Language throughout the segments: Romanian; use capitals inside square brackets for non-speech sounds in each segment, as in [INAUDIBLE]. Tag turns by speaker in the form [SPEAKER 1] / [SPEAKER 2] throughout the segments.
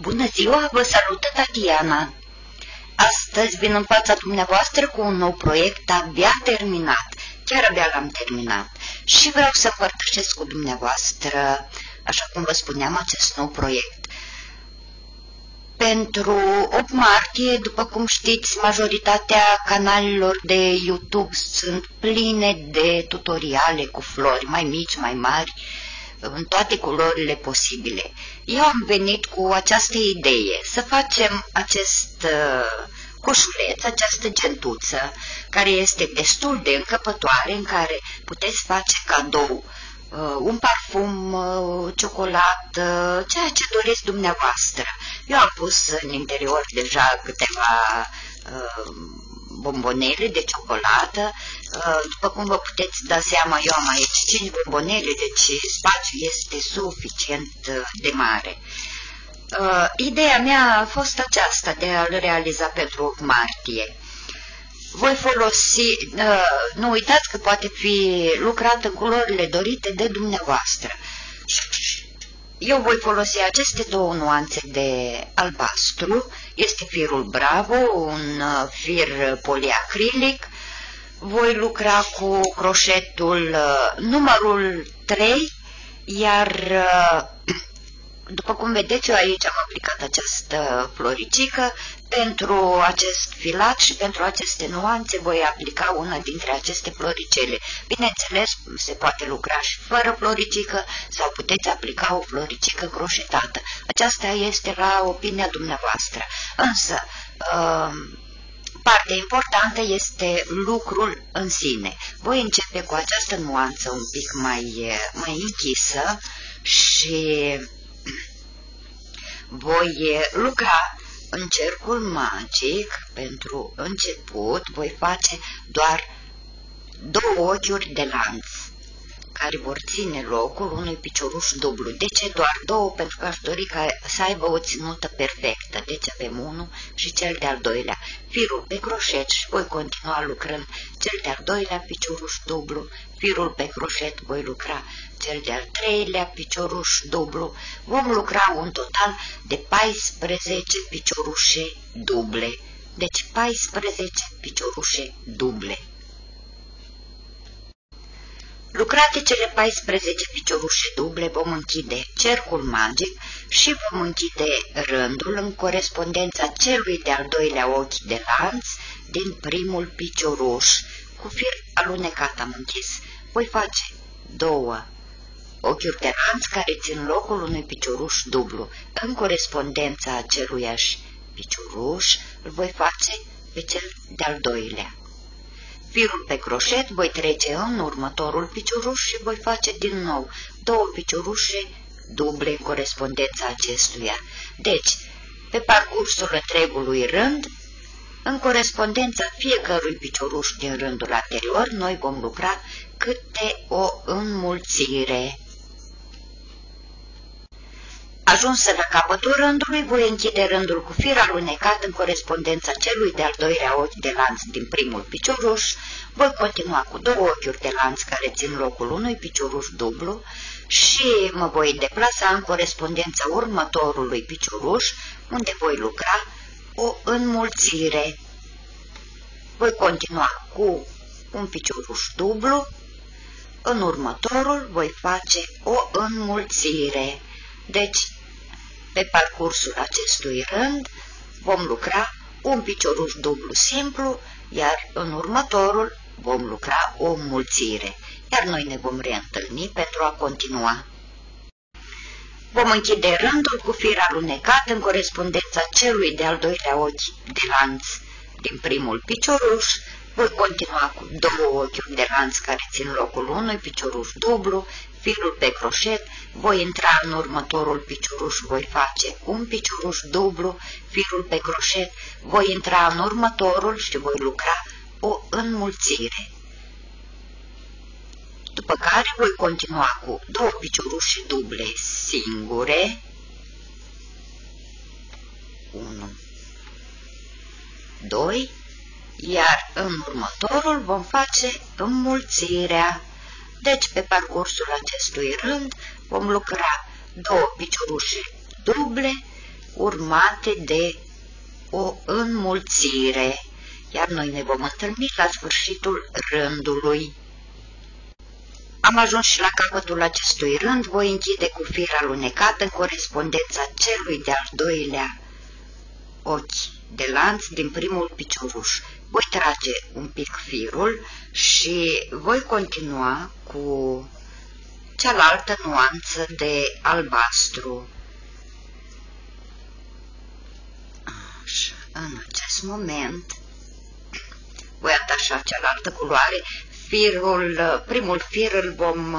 [SPEAKER 1] Bună ziua, vă salută Tatiana! Astăzi vin în fața dumneavoastră cu un nou proiect abia terminat, chiar abia l-am terminat și vreau să împărtășesc cu dumneavoastră, așa cum vă spuneam, acest nou proiect. Pentru 8 martie, după cum știți, majoritatea canalelor de YouTube sunt pline de tutoriale cu flori, mai mici, mai mari, în toate culorile posibile. Eu am venit cu această idee, să facem acest uh, coșuleț, această gentuță, care este destul de încăpătoare, în care puteți face cadou uh, un parfum, uh, ciocolată, ceea ce doriți dumneavoastră. Eu am pus în interior deja câteva uh, bombonele de ciocolată. Uh, după cum vă puteți da seama, eu am aici 5 bombonele, deci spațiul este suficient uh, de mare. Uh, ideea mea a fost aceasta de a-l realiza pentru 8 martie. Voi folosi, uh, nu uitați că poate fi lucrat în culorile dorite de dumneavoastră. Eu voi folosi aceste două nuanțe de albastru, este firul Bravo, un uh, fir poliacrilic, voi lucra cu croșetul uh, numărul 3, iar uh, [CLEARS THROAT] după cum vedeți, eu aici am aplicat această floricică. Pentru acest filat și pentru aceste nuanțe voi aplica una dintre aceste floricele. Bineînțeles, se poate lucra și fără floricică sau puteți aplica o floricică croșetată. Aceasta este la opinia dumneavoastră. Însă, uh, Partea importantă este lucrul în sine. Voi începe cu această nuanță un pic mai, mai închisă și voi lucra în cercul magic, pentru început voi face doar două ochiuri de lanț care vor ține locul unui picioruș dublu. De ce doar două? Pentru că aș dori ca să aibă o ținută perfectă. Deci avem unul și cel de-al doilea. Firul pe croșet și voi continua lucrând cel de-al doilea picioruș dublu, firul pe croșet voi lucra cel de-al treilea picioruș dublu. Vom lucra un total de 14 piciorușe duble. Deci 14 piciorușe duble. Lucrate cele 14 piciorușe duble, vom închide cercul magic și vom închide rândul în corespondența celui de-al doilea ochi de lanț din primul picioruș. Cu fir alunecat am închis. Voi face două ochiuri de lanț care țin locul unui picioruș dublu. În corespondența aceluiași picioruș îl voi face pe cel de-al doilea. Firul pe croșet voi trece în următorul picioruș și voi face din nou două piciorușe duble în corespondența acestuia. Deci, pe parcursul întregului rând, în corespondența fiecărui picioruș din rândul anterior, noi vom lucra câte o înmulțire. Ajunsă la capătul rândului, voi închide rândul cu fir alunecat în corespondența celui de-al doilea ochi de lanț din primul picioruș, voi continua cu două ochiuri de lanț care țin locul unui picioruș dublu și mă voi deplasa în corespondența următorului picioruș, unde voi lucra o înmulțire. Voi continua cu un picioruș dublu, în următorul voi face o înmulțire. Deci, pe parcursul acestui rând vom lucra un picioruș dublu simplu, iar în următorul vom lucra o mulțire, iar noi ne vom reîntâlni pentru a continua. Vom închide rândul cu fir alunecat în corespondența celui de-al doilea ochi de lanț din primul picioruș, voi continua cu două ochiuri de lanț care țin locul unui picioruș dublu, firul pe croșet, voi intra în următorul picioruș, voi face un picioruș dublu, firul pe croșet, voi intra în următorul și voi lucra o înmulțire. După care voi continua cu două piciorușe duble singure, 1, 2, iar în următorul vom face înmulțirea. Deci, pe parcursul acestui rând, vom lucra două piciorușe duble, urmate de o înmulțire, iar noi ne vom întâlni la sfârșitul rândului. Am ajuns și la capătul acestui rând, voi închide cu fir alunecat în corespondența celui de-al doilea ochi de lanț din primul picioruș. Voi trage un pic firul și voi continua cu cealaltă nuanță de albastru. Așa, în acest moment voi atașa cealaltă culoare firul, primul fir îl vom,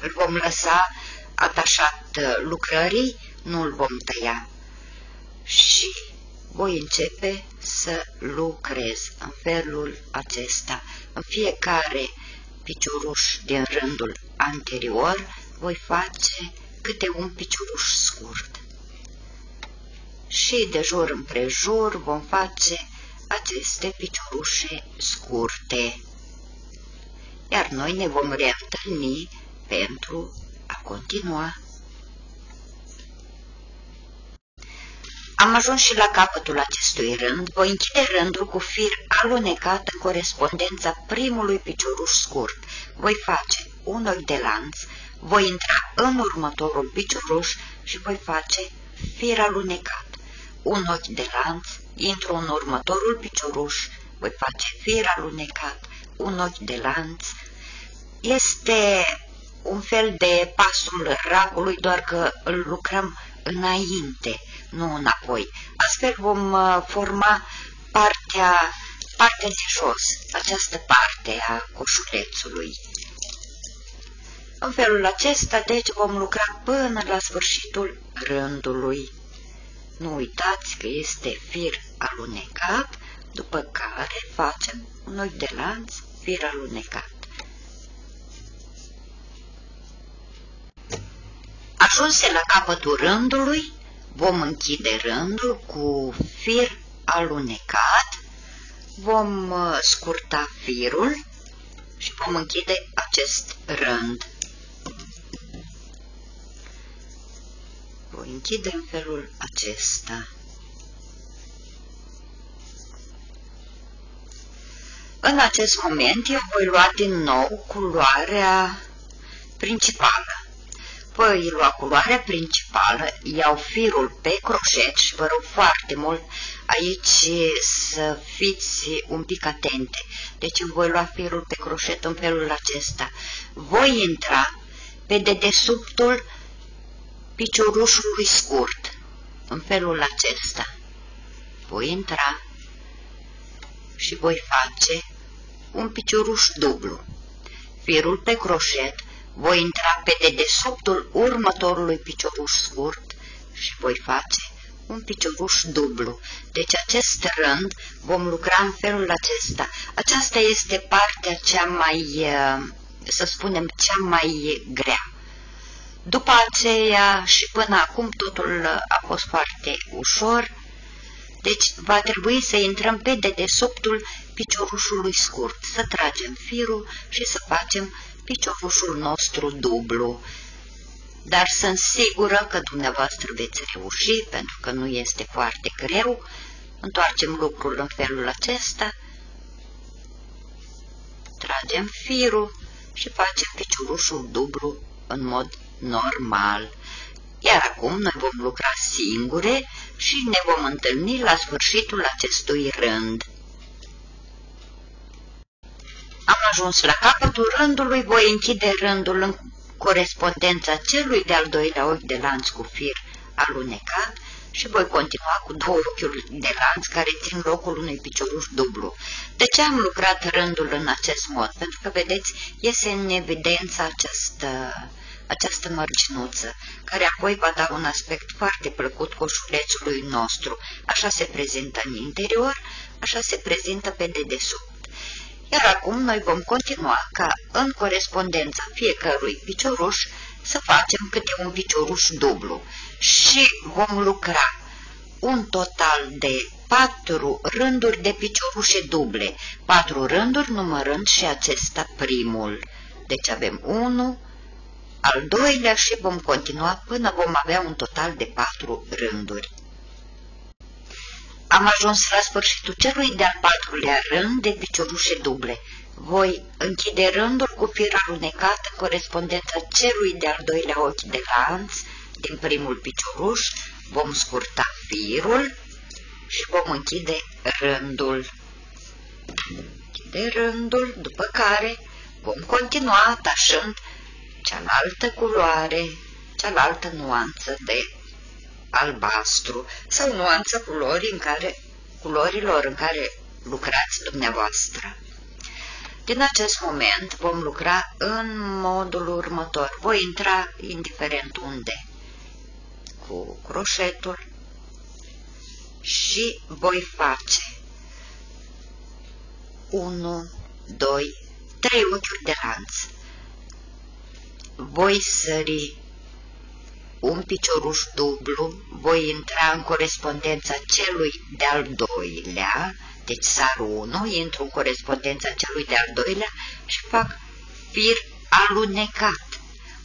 [SPEAKER 1] îl vom lăsa atașat lucrării, nu îl vom tăia. Și voi începe să lucrez în felul acesta. În fiecare picioruș din rândul anterior voi face câte un picioruș scurt. Și de jur împrejur vom face aceste piciorușe scurte iar noi ne vom reîntâlni pentru a continua. Am ajuns și la capătul acestui rând, voi închide rândul cu fir alunecat în corespondența primului picioruș scurt. Voi face un ochi de lanț, voi intra în următorul picioruș și voi face fir alunecat. Un ochi de lanț, intru în următorul picioruș, voi face fir alunecat, un ochi de lanț, este un fel de pasul racului, doar că îl lucrăm înainte, nu înapoi. Astfel vom uh, forma partea, partea de jos, această parte a coșulețului. În felul acesta, deci, vom lucra până la sfârșitul rândului. Nu uitați că este fir alunecat, după care facem un ochi de lanț, fir alunecat. Ajunse la capătul rândului, vom închide rândul cu fir alunecat, vom uh, scurta firul și vom închide acest rând. Voi închide în felul acesta. În acest moment eu voi lua din nou culoarea principală. Voi lua culoarea principală, iau firul pe croșet și vă rog foarte mult aici să fiți un pic atente. Deci îmi voi lua firul pe croșet în felul acesta. Voi intra pe dedesubtul piciorușului scurt, în felul acesta. Voi intra și voi face un picioruș dublu. Firul pe croșet voi intra pe dedesubtul următorului picioruș scurt și voi face un picioruș dublu. Deci acest rând vom lucra în felul acesta. Aceasta este partea cea mai, eh, să spunem, cea mai grea. După aceea și până acum totul a fost foarte ușor, deci va trebui să intrăm pe dedesubtul piciorușului scurt, să tragem firul și să facem piciorușul nostru dublu, dar sunt sigură că dumneavoastră veți reuși, pentru că nu este foarte greu. Întoarcem lucrul în felul acesta, tragem firul și facem piciorușul dublu în mod normal. Iar acum noi vom lucra singure și ne vom întâlni la sfârșitul acestui rând. Am ajuns la capătul rândului, voi închide rândul în corespondența celui de-al doilea ochi de lanț cu fir alunecat și voi continua cu două ochiuri de lanț care țin locul unui picioruș dublu. De ce am lucrat rândul în acest mod? Pentru că, vedeți, iese în evidență această, această mărginuță, care apoi va da un aspect foarte plăcut coșulețului nostru. Așa se prezintă în interior, așa se prezintă pe dedesubt. Iar acum noi vom continua ca în corespondența fiecărui picioruș să facem câte un picioruș dublu și vom lucra un total de patru rânduri de piciorușe duble, patru rânduri numărând și acesta primul. Deci avem 1, al doilea și vom continua până vom avea un total de patru rânduri. Am ajuns la sfârșitul celui de-al patrulea rând de piciorușe duble. Voi închide rândul cu fir alunecat în corespondența celui de-al doilea ochi de lanț din primul picioruș, vom scurta firul și vom închide rândul. Închide rândul, după care vom continua atașând cealaltă culoare, cealaltă nuanță de albastru sau nuanța culorii în care, culorilor în care lucrați dumneavoastră. Din acest moment vom lucra în modul următor. Voi intra indiferent unde cu croșetul și voi face 1, 2, 3 ochiuri de lanț. Voi sări un picioruș dublu, voi intra în corespondența celui de-al doilea, deci sar 1, intru în corespondența celui de-al doilea și fac fir alunecat.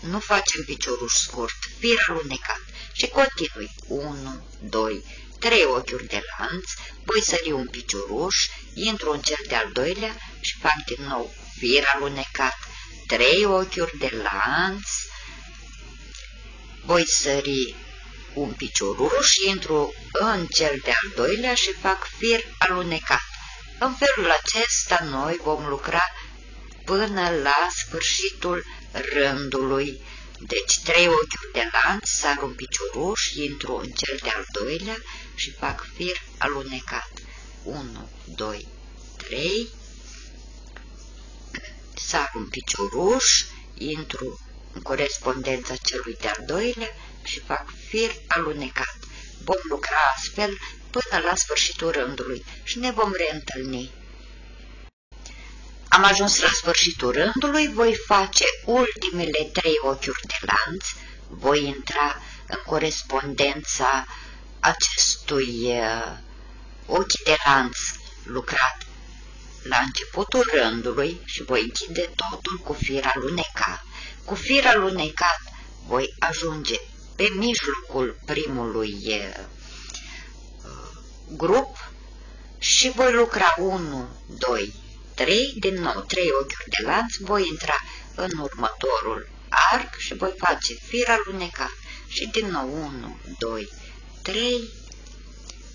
[SPEAKER 1] Nu facem piciorul scurt, fir alunecat. Și continui. 1, 2, 3 ochiuri de lanț, voi sări un picioruș, intru în cel de-al doilea și fac din nou fir alunecat. 3 ochiuri de lanț, voi sări un picioruș, intru în cel de-al doilea și fac fir alunecat. În felul acesta noi vom lucra până la sfârșitul rândului. Deci trei ochiuri de lanț, sar un picioruș, intru în cel de-al doilea și fac fir alunecat. 1, 2, 3, sar un picioruș, intru în corespondența celui de-al doilea și fac fir alunecat. Vom lucra astfel până la sfârșitul rândului și ne vom reîntâlni. Am ajuns la sfârșitul rândului, voi face ultimele trei ochiuri de lanț, voi intra în corespondența acestui uh, ochi de lanț lucrat la începutul rândului și voi închide totul cu fir alunecat. Cu fir alunecat voi ajunge pe mijlocul primului uh, grup și voi lucra 1, 2, 3, din nou 3 ochiuri de lanț, voi intra în următorul arc și voi face fir alunecat și din nou 1, 2, 3,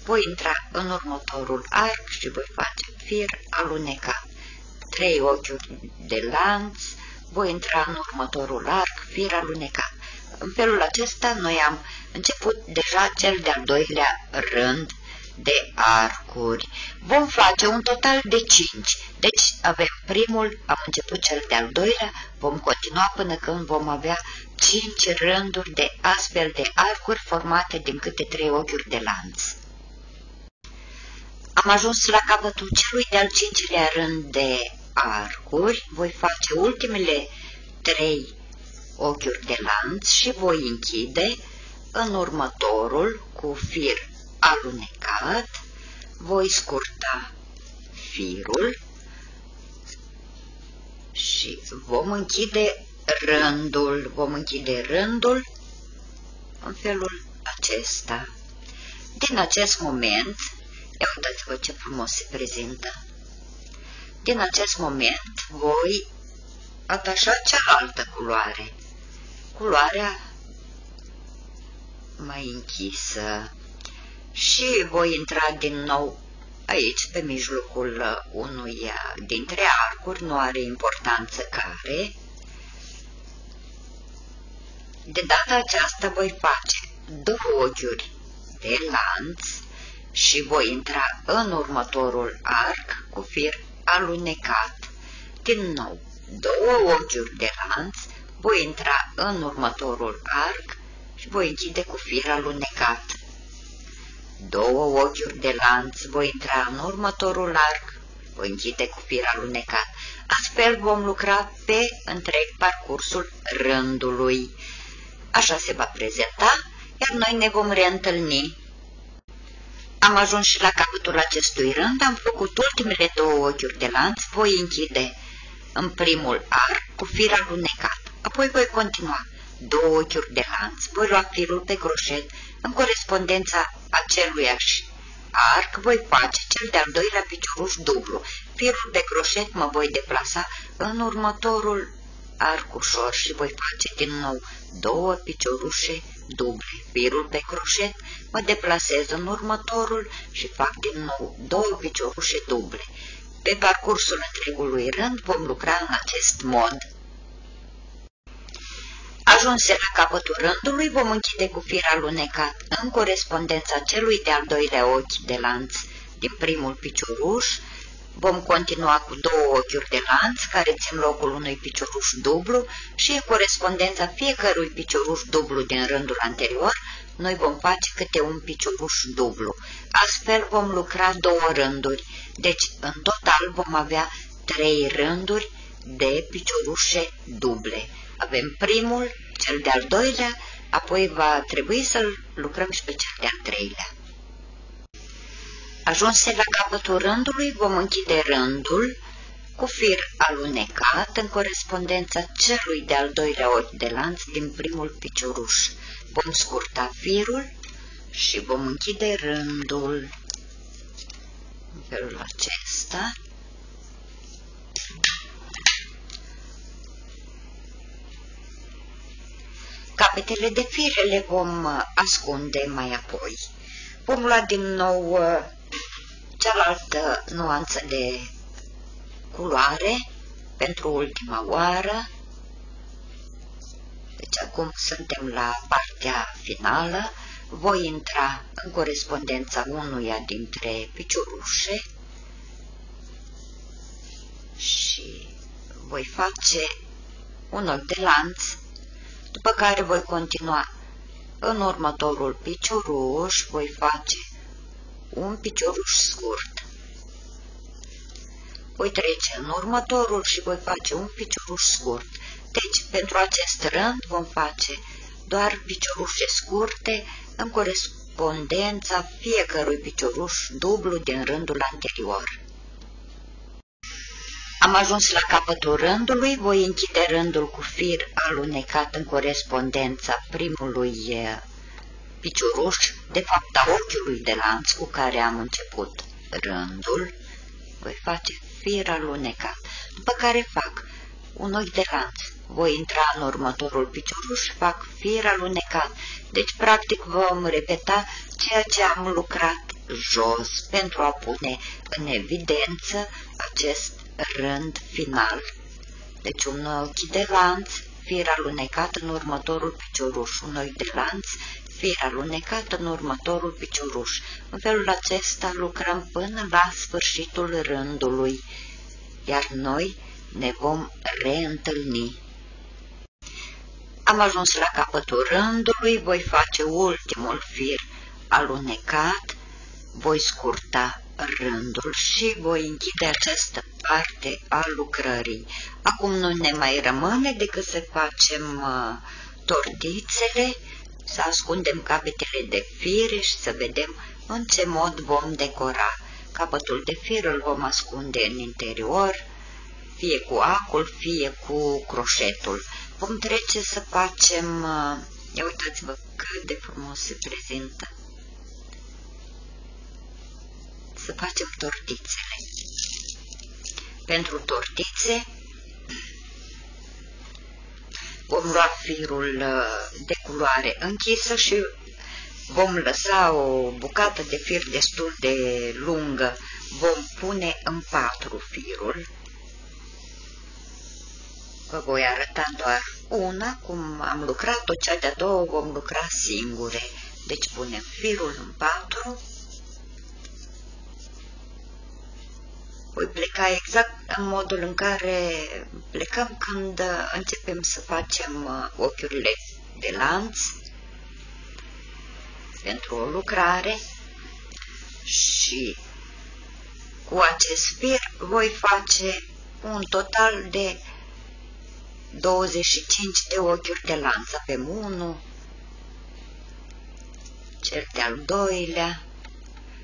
[SPEAKER 1] voi intra în următorul arc și voi face fir alunecat. 3 ochiuri de lanț, voi intra în următorul arc, fir alunecat. În felul acesta noi am început deja cel de-al doilea rând de arcuri. Vom face un total de 5. Deci avem primul, am început cel de-al doilea, vom continua până când vom avea 5 rânduri de astfel de arcuri formate din câte 3 ochiuri de lanț. Am ajuns la capătul celui de-al cincilea rând de arcuri, voi face ultimele 3 ochiuri de lanț și voi închide în următorul cu fir alunecat, voi scurta firul și vom închide rândul, vom închide rândul în felul acesta. Din acest moment, ia uitați-vă ce frumos se prezintă, din acest moment voi atașa cealaltă culoare, culoarea mai închisă și voi intra din nou aici, pe mijlocul unuia dintre arcuri, nu are importanță care. De data aceasta voi face două ochiuri de lanț și voi intra în următorul arc cu fir alunecat. Din nou, două ochiuri de lanț, voi intra în următorul arc și voi închide cu fir alunecat două ochiuri de lanț, voi intra în următorul arc, voi închide cu fir alunecat. Astfel vom lucra pe întreg parcursul rândului. Așa se va prezenta, iar noi ne vom reîntâlni. Am ajuns și la capătul acestui rând, am făcut ultimele două ochiuri de lanț, voi închide în primul arc cu fir alunecat. Apoi voi continua două ochiuri de lanț, voi lua firul pe croșet în corespondența aceluiași arc, voi face cel de-al doilea picioruș dublu. Firul de croșet mă voi deplasa în următorul arc ușor și voi face din nou două piciorușe duble. Firul pe croșet mă deplasez în următorul și fac din nou două piciorușe duble. Pe parcursul întregului rând vom lucra în acest mod. Ajunse la capătul rândului, vom închide cu fir alunecat în corespondența celui de-al doilea ochi de lanț din primul picioruș, Vom continua cu două ochiuri de lanț care țin locul unui picioruș dublu și în corespondența fiecărui picioruș dublu din rândul anterior, noi vom face câte un picioruș dublu. Astfel vom lucra două rânduri, deci în total vom avea trei rânduri de piciorușe duble. Avem primul, cel de-al doilea, apoi va trebui să-l lucrăm și pe cel de-al treilea. Ajunse la capătul rândului, vom închide rândul cu fir alunecat în corespondența celui de-al doilea ochi de lanț din primul picioruș. Vom scurta firul și vom închide rândul în felul acesta. Capetele de fire le vom ascunde mai apoi. Vom lua din nou uh, cealaltă nuanță de culoare pentru ultima oară. Deci acum suntem la partea finală. Voi intra în corespondența unuia dintre piciorușe și voi face un ochi de lanț, după care voi continua în următorul picioruș, voi face un picioruș scurt. Voi trece în următorul și voi face un picioruș scurt. Deci, pentru acest rând vom face doar piciorușe scurte în corespondența fiecărui picioruș dublu din rândul anterior. Am ajuns la capătul rândului, voi închide rândul cu fir alunecat în corespondența primului picioruș, de fapt a ochiului de lanț cu care am început rândul, voi face fir alunecat, după care fac un ochi de lanț. Voi intra în următorul picioruș și fac fir alunecat. Deci, practic, vom repeta ceea ce am lucrat jos pentru a pune în evidență acest rând final. Deci un ochi de lanț, fir alunecat în următorul picioruș, un ochi de lanț, fir alunecat în următorul picioruș. În felul acesta lucrăm până la sfârșitul rândului, iar noi ne vom reîntâlni. Am ajuns la capătul rândului, voi face ultimul fir alunecat, voi scurta rândul și voi închide această parte a lucrării. Acum nu ne mai rămâne decât să facem uh, tortițele să ascundem capetele de fire și să vedem în ce mod vom decora. Capătul de fir îl vom ascunde în interior, fie cu acul, fie cu croșetul. Vom trece să facem, uh, ia uitați-vă cât de frumos se prezintă, să facem tortițele. Pentru tortițe vom lua firul uh, de culoare închisă și vom lăsa o bucată de fir destul de lungă. Vom pune în patru firul. Vă voi arăta doar una, cum am lucrat-o, cea de-a doua vom lucra singure. Deci punem firul în patru voi pleca exact în modul în care plecăm când începem să facem uh, ochiurile de lanț pentru o lucrare și cu acest fir voi face un total de 25 de ochiuri de lanț. Avem unul, cel de-al doilea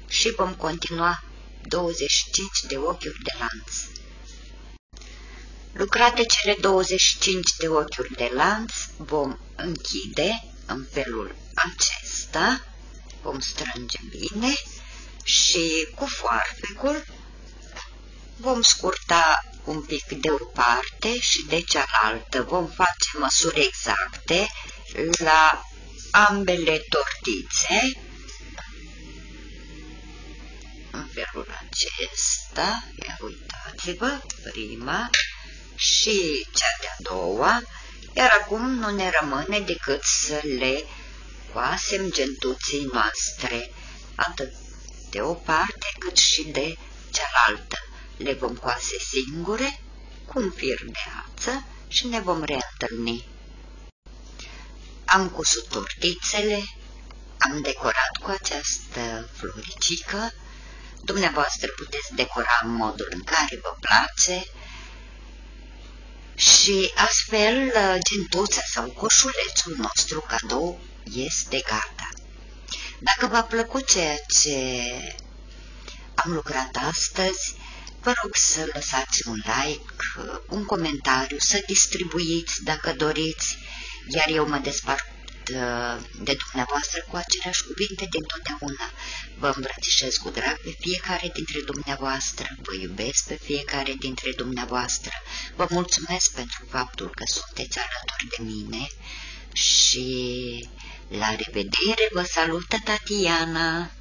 [SPEAKER 1] și vom continua 25 de ochiuri de lanț. Lucrate cele 25 de ochiuri de lanț, vom închide în felul acesta, vom strânge bine și cu foarfecul vom scurta un pic de o parte și de cealaltă. Vom face măsuri exacte la ambele tortițe în felul acesta. Ia uitați-vă, prima și cea de-a doua, iar acum nu ne rămâne decât să le coasem gentuții noastre, atât de o parte cât și de cealaltă. Le vom coase singure, cu un fir de ață și ne vom reîntâlni. Am cusut tortițele, am decorat cu această floricică, dumneavoastră puteți decora în modul în care vă place, și astfel gentuța sau coșulețul nostru cadou este gata. Dacă v-a plăcut ceea ce am lucrat astăzi, vă rog să lăsați un like, un comentariu, să distribuiți dacă doriți, iar eu mă despart uh, de dumneavoastră cu aceleași cuvinte din totdeauna. Vă îmbrățișez cu drag pe fiecare dintre dumneavoastră, vă iubesc pe fiecare dintre dumneavoastră, vă mulțumesc pentru faptul că sunteți alături de mine și la revedere vă salută Tatiana!